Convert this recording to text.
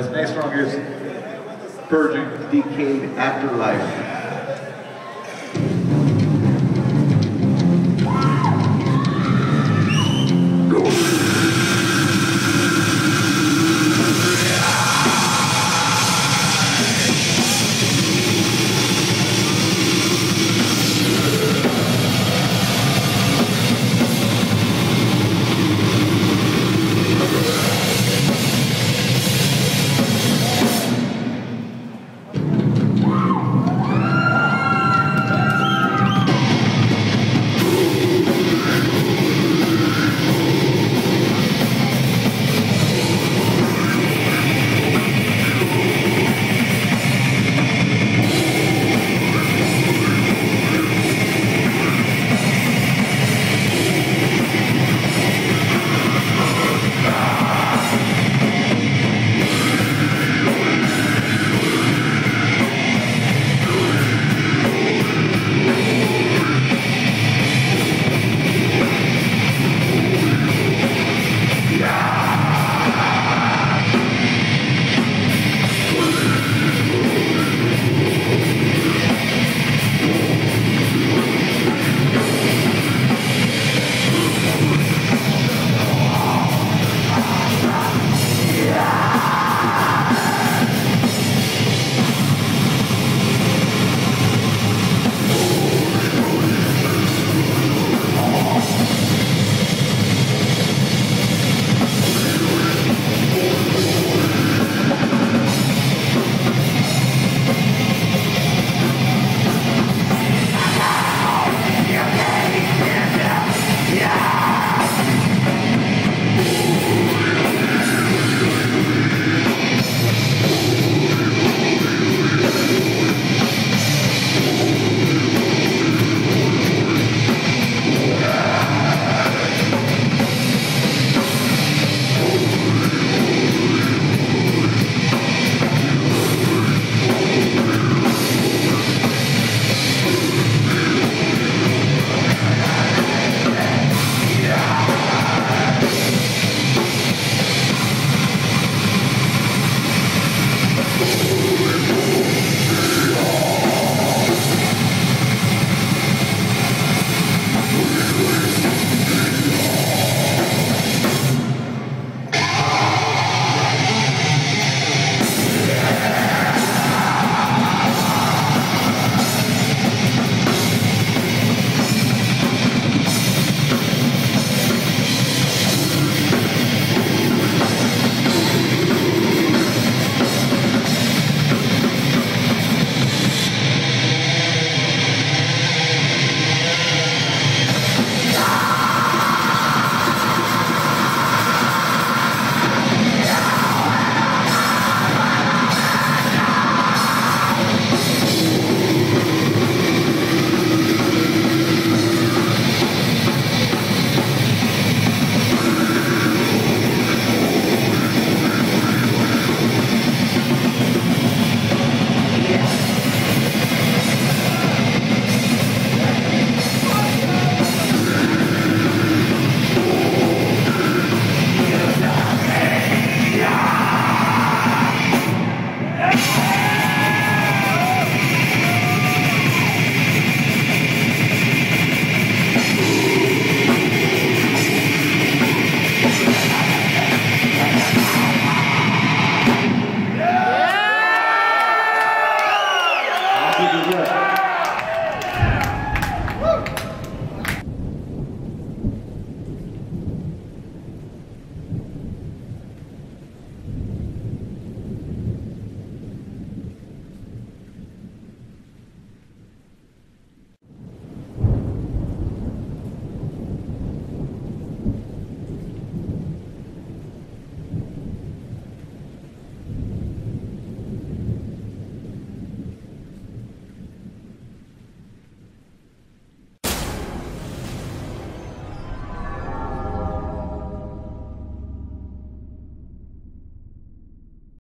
This next song is Purging Decayed Afterlife.